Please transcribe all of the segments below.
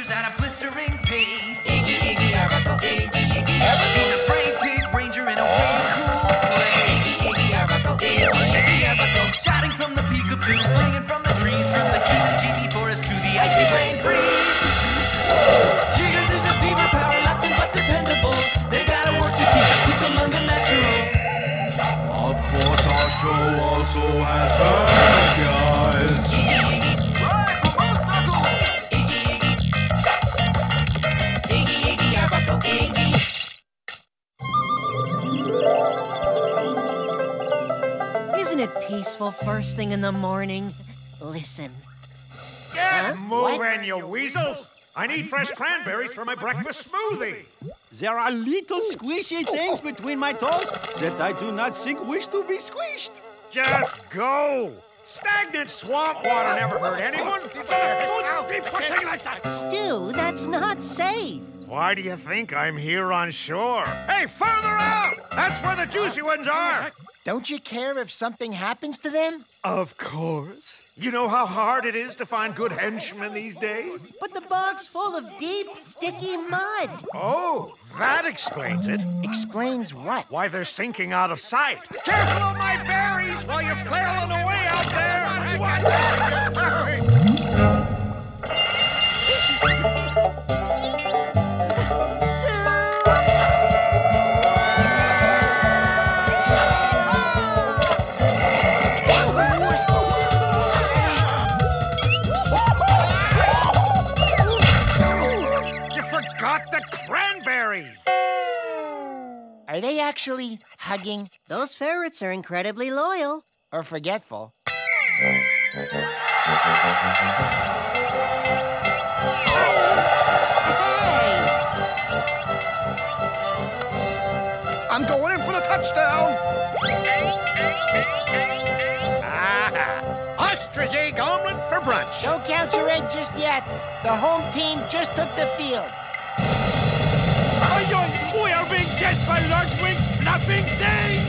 racers at a blistering pace. Iggy, Iggy, Arbuckle, Iggy, Iggy, Arbuckle. He's a brave big ranger in a oh. way cool place. Iggy, Iggy, Arbuckle, Iggy, Iggy, Arbuckle. Shouting from the peekaboos, flinging from the trees, from the heebie-jeebie forest to the icy rain freeze. Jiggers is his beaver power, reluctant but dependable. They gotta work to keep keep the London natural. Of course, our show also has bad Isn't peaceful first thing in the morning? Listen. Get Huh? moving, you weasels! I need fresh cranberries for my breakfast smoothie. There are little squishy things between my toes that I do not think wish to be squished. Just go! Stagnant swamp water never hurt anyone. Don't be pushing like that. Stu, that's not safe. Why do you think I'm here on shore? Hey, further out! That's where the juicy ones are. Don't you care if something happens to them? Of course. You know how hard it is to find good henchmen these days? But the bog's full of deep, sticky mud. Oh, that explains it. Explains what? Why they're sinking out of sight. Careful of my berries while you're flailing away out there. Are they actually hugging Those ferrets are incredibly loyal. or forgetful? Hey! I'm going in for the touchdown. Ah, ostrich egg omelet for brunch. Don't count your egg just yet. The home team just took the field. Ay, ay, we are being chased by large-winged flapping things.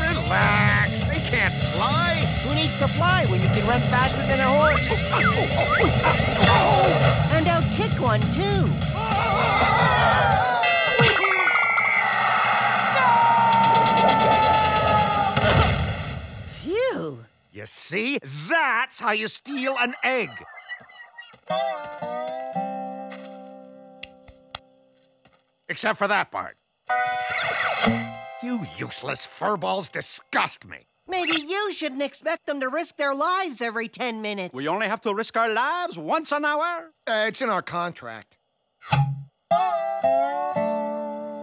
Relax, they can't fly. Who needs to fly when you can run faster than a horse? Oh, oh, oh, and outkick one, too. Phew. You see, that's how you steal an egg. Except for that part. You useless furballs disgust me. Maybe you shouldn't expect them to risk their lives every 10 minutes. We only have to risk our lives once an hour. Uh, it's in our contract.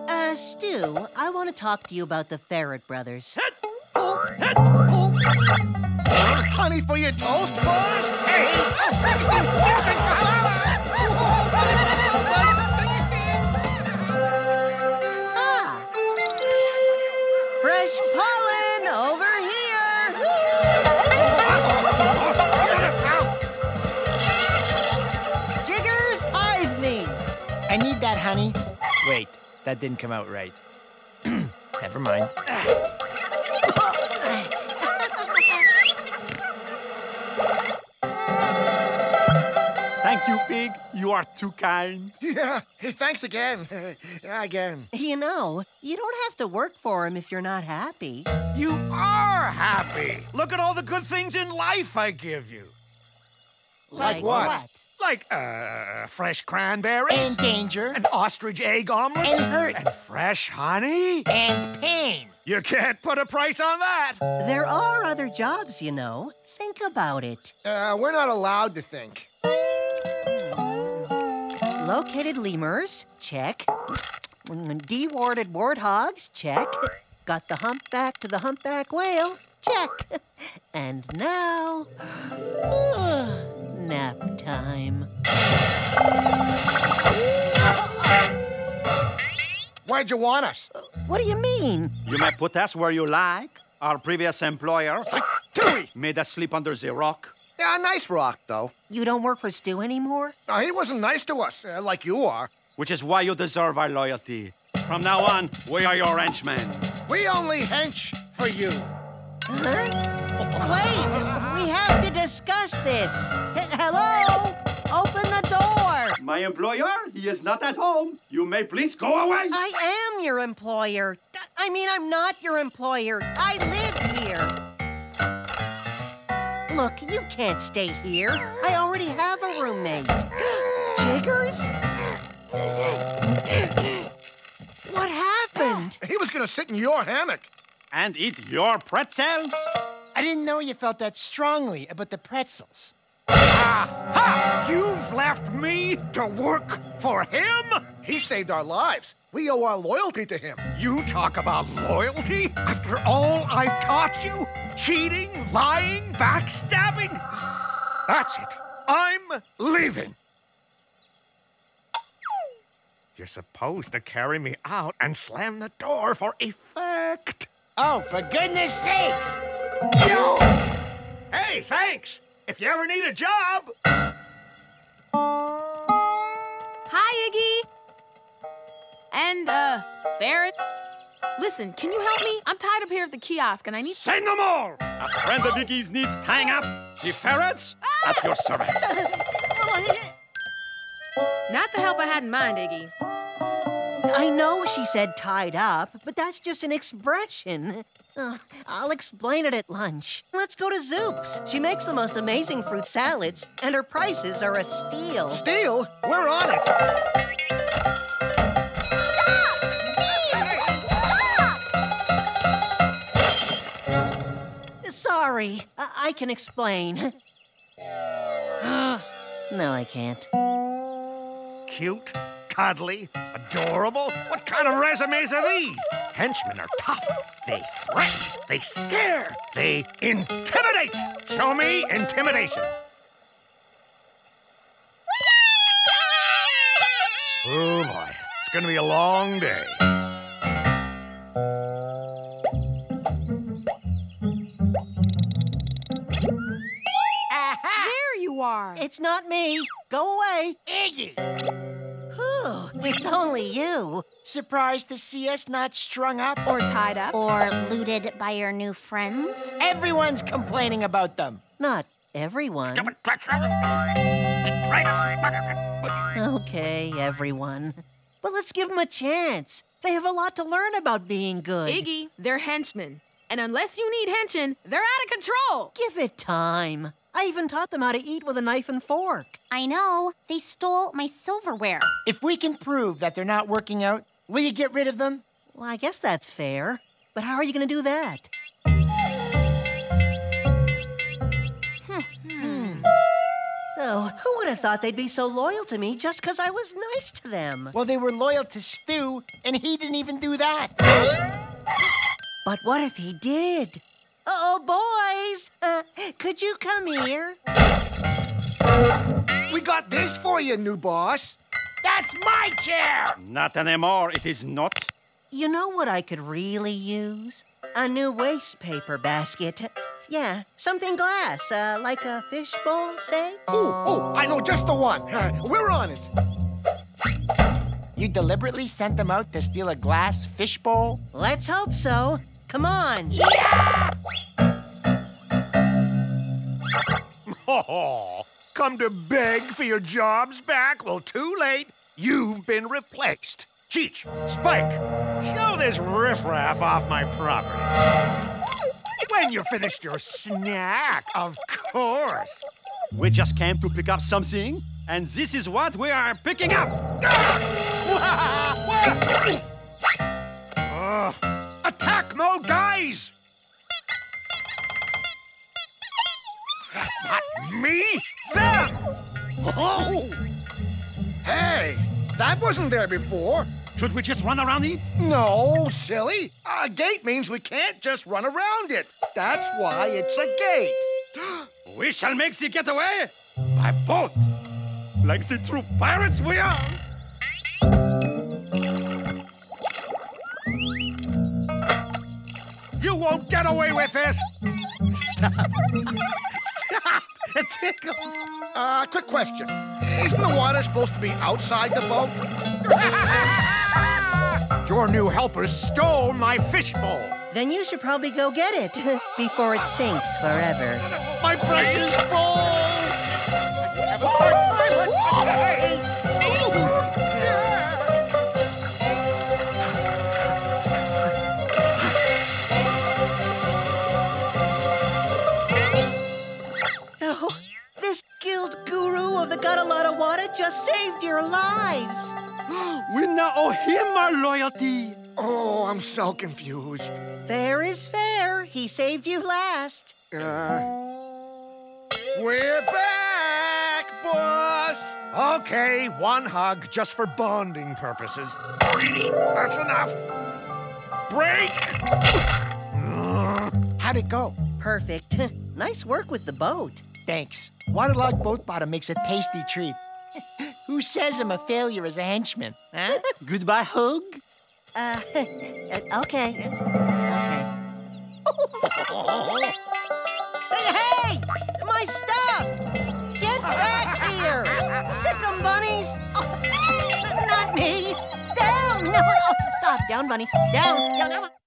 Uh, Stu, I want to talk to you about the Ferret brothers. Honey for your toast, boys? Ah! That didn't come out right. Never mind. Thank you, Pig. You are too kind. Yeah, hey, thanks again. again. You know, you don't have to work for him if you're not happy. You are happy. Look at all the good things in life I give you. Like what? Like, uh, fresh cranberries. And danger. An ostrich egg omelet. And hurt. And fresh honey. And pain. You can't put a price on that. There are other jobs, you know. Think about it. Uh, we're not allowed to think. Located lemurs, check. Dewarded warthogs, check. Got the humpback to the humpback whale, check. And now, nap time. Why'd you want us? What do you mean? You may put us where you like. Our previous employer Tui! made us sleep under the rock. Yeah, nice rock, though. You don't work for Stu anymore? Uh, he wasn't nice to us, uh, like you are. which is why you deserve our loyalty. From now on, we are your henchmen. We only hench for you. Huh? Wait, we have to discuss this. H- Hello? Open the door. my employer. He is not at home. You may please go away. I am your employer. I mean, I'm not your employer. I live here. Look, you can't stay here. I already have a roommate. Jiggers? What happened? He was gonna sit in your hammock. And eat your pretzels? I didn't know you felt that strongly about the pretzels. Ha! You've left me to work for him? He saved our lives. We owe our loyalty to him. You talk about loyalty? After all I've taught you? Cheating, lying, backstabbing? That's it. I'm leaving. You're supposed to carry me out and slam the door for effect. Oh, for goodness sakes! Yo! Hey, thanks. If you ever need a job, Hi, Iggy. And, uh, ferrets. Listen, can you help me? I'm tied up here at the kiosk and I need. Say no more! A friend of Iggy's needs tying up. The ferrets at your service. Not the help I had in mind, Iggy. I know she said tied up, but that's just an expression. Uh, I'll explain it at lunch. Let's go to Zoop's. She makes the most amazing fruit salads, and her prices are a steal. Steele, we're on it. Stop! Stop! Sorry, I, I can explain. no, I can't. Cute, cuddly, adorable. What kind of resumes are these? Henchmen are tough. They threaten. They scare. They intimidate. Show me intimidation. Oh boy, it's gonna be a long day. There you are. It's not me. Go away. Iggy! Whew, it's only you. Surprised to see us not strung up? Or tied up. Or looted by your new friends? Everyone's complaining about them. Not everyone. Okay, everyone. But let's give them a chance. They have a lot to learn about being good. Iggy, they're henchmen. And unless you need henchmen, they're out of control. Give it time. I even taught them how to eat with a knife and fork. I know. They stole my silverware. If we can prove that they're not working out, will you get rid of them? Well, I guess that's fair. But how are you going to do that? Hmm, hmm. Hmm. Oh, who would have thought they'd be so loyal to me just because I was nice to them? Well, they were loyal to Stu, and he didn't even do that. But what if he did? Oh, boys! Uh, could you come here? We got this for you, new boss. That's my chair! Not anymore, it is not. You know what I could really use? A new waste paper basket. Yeah, something glass, uh, like a fishbowl, say? Oh, oh, I know just the one. Uh, we're on it. You deliberately sent them out to steal a glass fishbowl? Let's hope so. Come on. Oh, come to beg for your jobs back? Well, too late. You've been replaced. Cheech, Spike, show this riffraff off my property. When you finished your snack, of course. We just came to pick up something, and this is what we are picking up. Ugh. Wasn't there before. Should we just run around it? No, silly. A gate means we can't just run around it. That's why it's a gate. We shall make the getaway by boat. Like the true pirates we are. You won't get away with this. It tickles. Uh, quick question. Isn't the water supposed to be outside the boat? Your new helpers stole my fishbowl. Then you should probably go get it before it sinks forever. My precious bowl! This skilled guru of the Guadalajara just saved your lives. we now owe him our loyalty. Oh, I'm so confused. Fair is fair. He saved you last. Uh, we're back, boss! Okay, one hug just for bonding purposes. That's enough. Break! How'd it go? Perfect. nice work with the boat. Thanks. Waterlogged boat bottom makes a tasty treat. Who says I'm a failure as a henchman? Huh? Goodbye, hug. Uh, uh, okay. Okay. hey, hey! My stuff! Get back here! Sick 'em bunnies! Not me! Down! No, oh, stop! Down, bunny! Down! Down! down.